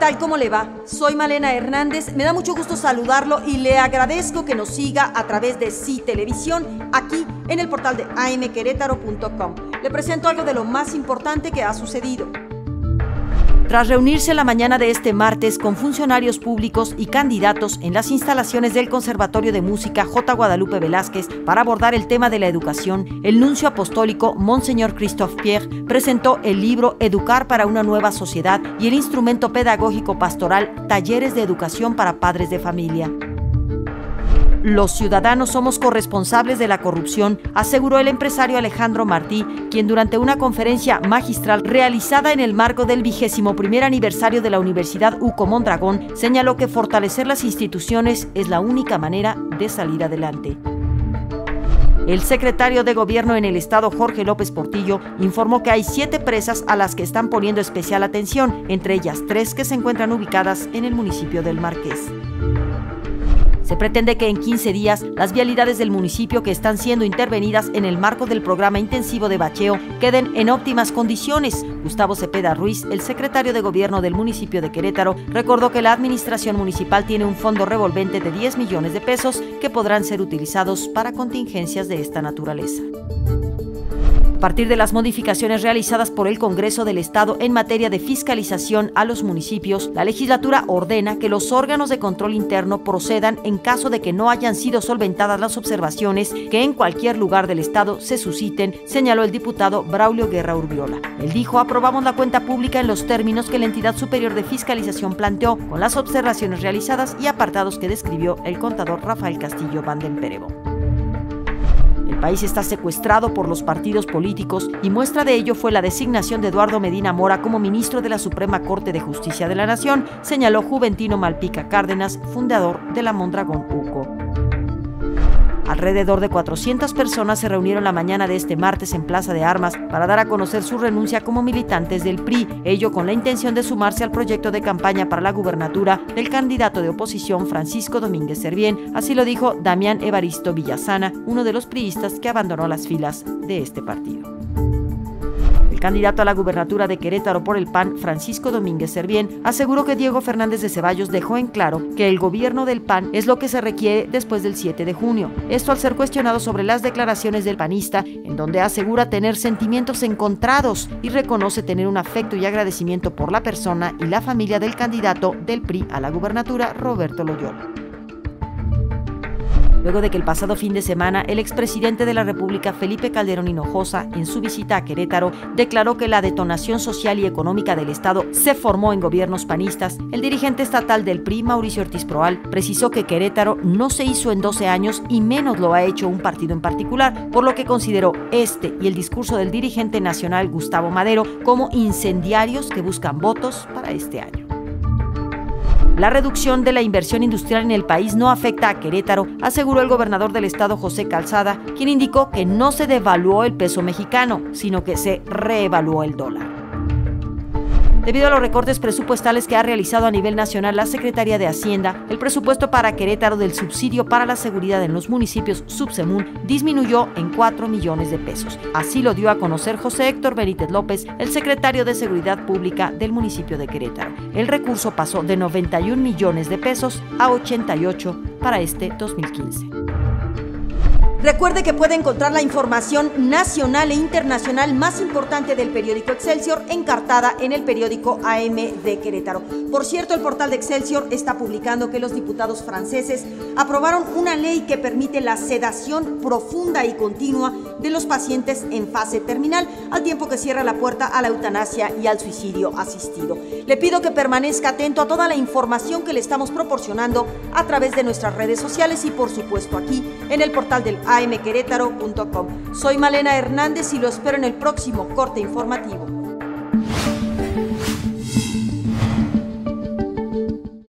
tal? ¿Cómo le va? Soy Malena Hernández, me da mucho gusto saludarlo y le agradezco que nos siga a través de Sí Televisión aquí en el portal de amquerétaro.com. Le presento algo de lo más importante que ha sucedido. Tras reunirse la mañana de este martes con funcionarios públicos y candidatos en las instalaciones del Conservatorio de Música J. Guadalupe Velázquez para abordar el tema de la educación, el nuncio apostólico Monseñor Christophe Pierre presentó el libro Educar para una nueva sociedad y el instrumento pedagógico pastoral Talleres de Educación para Padres de Familia. Los ciudadanos somos corresponsables de la corrupción, aseguró el empresario Alejandro Martí, quien durante una conferencia magistral realizada en el marco del vigésimo primer aniversario de la Universidad UCO Mondragón, señaló que fortalecer las instituciones es la única manera de salir adelante. El secretario de Gobierno en el Estado, Jorge López Portillo, informó que hay siete presas a las que están poniendo especial atención, entre ellas tres que se encuentran ubicadas en el municipio del Marqués. Se pretende que en 15 días las vialidades del municipio que están siendo intervenidas en el marco del programa intensivo de bacheo queden en óptimas condiciones. Gustavo Cepeda Ruiz, el secretario de gobierno del municipio de Querétaro, recordó que la administración municipal tiene un fondo revolvente de 10 millones de pesos que podrán ser utilizados para contingencias de esta naturaleza. A partir de las modificaciones realizadas por el Congreso del Estado en materia de fiscalización a los municipios, la legislatura ordena que los órganos de control interno procedan en caso de que no hayan sido solventadas las observaciones que en cualquier lugar del Estado se susciten, señaló el diputado Braulio Guerra Urbiola. Él dijo, aprobamos la cuenta pública en los términos que la entidad superior de fiscalización planteó, con las observaciones realizadas y apartados que describió el contador Rafael Castillo Vandenperebo país está secuestrado por los partidos políticos y muestra de ello fue la designación de Eduardo Medina Mora como ministro de la Suprema Corte de Justicia de la Nación, señaló Juventino Malpica Cárdenas, fundador de la Mondragón UCO. Alrededor de 400 personas se reunieron la mañana de este martes en Plaza de Armas para dar a conocer su renuncia como militantes del PRI, ello con la intención de sumarse al proyecto de campaña para la gubernatura del candidato de oposición Francisco Domínguez Servién, así lo dijo Damián Evaristo Villasana, uno de los priistas que abandonó las filas de este partido candidato a la gubernatura de Querétaro por el PAN, Francisco Domínguez Servién, aseguró que Diego Fernández de Ceballos dejó en claro que el gobierno del PAN es lo que se requiere después del 7 de junio. Esto al ser cuestionado sobre las declaraciones del panista, en donde asegura tener sentimientos encontrados y reconoce tener un afecto y agradecimiento por la persona y la familia del candidato del PRI a la gubernatura, Roberto Loyola luego de que el pasado fin de semana el expresidente de la República, Felipe Calderón Hinojosa, en su visita a Querétaro, declaró que la detonación social y económica del Estado se formó en gobiernos panistas, el dirigente estatal del PRI, Mauricio Ortiz Proal, precisó que Querétaro no se hizo en 12 años y menos lo ha hecho un partido en particular, por lo que consideró este y el discurso del dirigente nacional Gustavo Madero como incendiarios que buscan votos para este año. La reducción de la inversión industrial en el país no afecta a Querétaro, aseguró el gobernador del estado José Calzada, quien indicó que no se devaluó el peso mexicano, sino que se reevaluó el dólar. Debido a los recortes presupuestales que ha realizado a nivel nacional la Secretaría de Hacienda, el presupuesto para Querétaro del subsidio para la seguridad en los municipios Subsemun disminuyó en 4 millones de pesos. Así lo dio a conocer José Héctor Benítez López, el secretario de Seguridad Pública del municipio de Querétaro. El recurso pasó de 91 millones de pesos a 88 para este 2015. Recuerde que puede encontrar la información nacional e internacional más importante del periódico Excelsior encartada en el periódico AM de Querétaro. Por cierto, el portal de Excelsior está publicando que los diputados franceses aprobaron una ley que permite la sedación profunda y continua de los pacientes en fase terminal, al tiempo que cierra la puerta a la eutanasia y al suicidio asistido. Le pido que permanezca atento a toda la información que le estamos proporcionando a través de nuestras redes sociales y por supuesto aquí en el portal del amquerétaro.com. Soy Malena Hernández y lo espero en el próximo corte informativo.